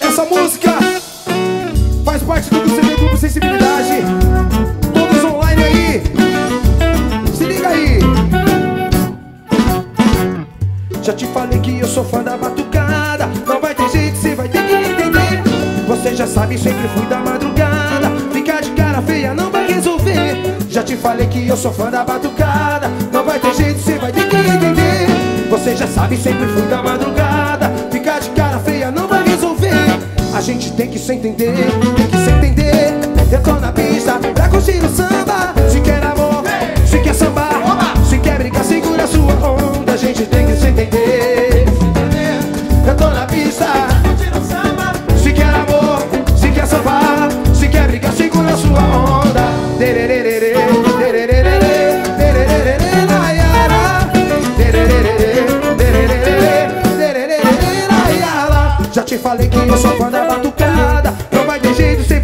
Essa música faz parte do CD Grupo Sensibilidade. Todos online aí. Se liga aí. Já te falei que eu sou fã da batucada. Não vai ter jeito, você vai ter que entender. Você já sabe, sempre fui da madrugada. Ficar de cara feia não vai resolver. Já te falei que eu sou fã da batucada. Não vai ter jeito, você vai ter que entender. Você já sabe, sempre fui da madrugada. A gente tem que se entender, tem que se entender. Eu tô na pista pra curtir o samba. Se quer amor, se quer sambar, se quer brigar, segura sua onda. A gente tem que se entender. Eu tô na pista. Se quer amor, se quer sambar, se quer brigar, segura sua onda. Derererê, laiara. Já te falei que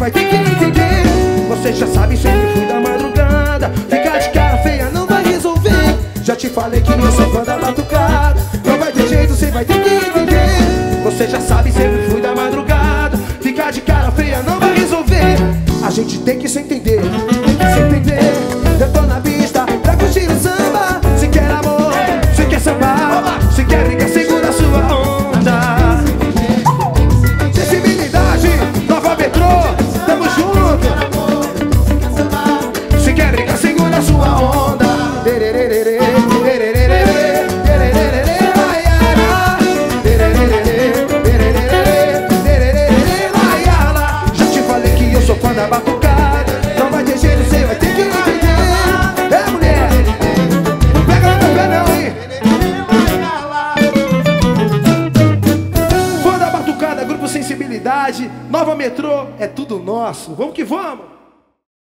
vai ter que entender. Você já sabe, sempre fui da madrugada. Ficar de cara feia não vai resolver. Já te falei que eu sou fã da batucada. Não vai ter jeito, cê vai ter que entender. Você já sabe, sempre fui da Sensibilidade, Nova Metrô, é tudo nosso. Vamos que vamos!